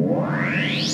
Why?